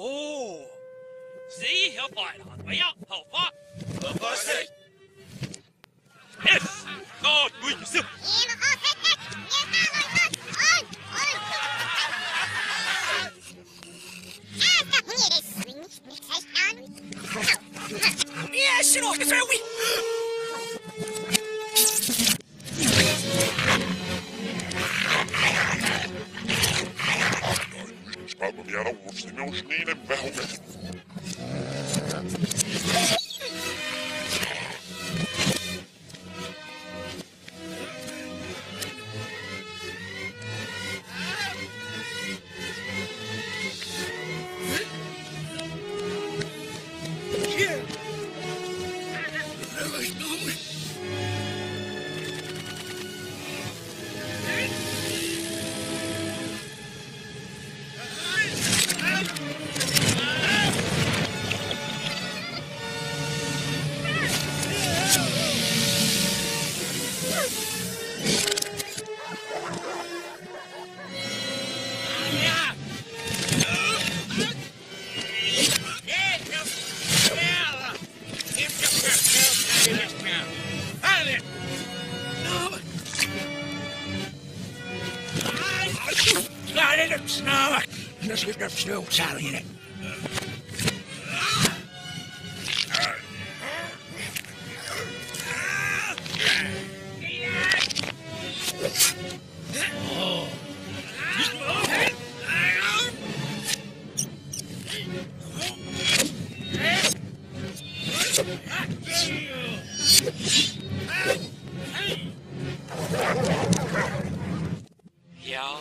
Oh, see, fine on way up, how far? The first. Yes, God, we can. Yeah, shit, I'm sorry, we... para o Sneužnine Velvet. Yeah. I know it. Na łóżce, miał żminem wełbę. Let's get that snow salad in it. Ja.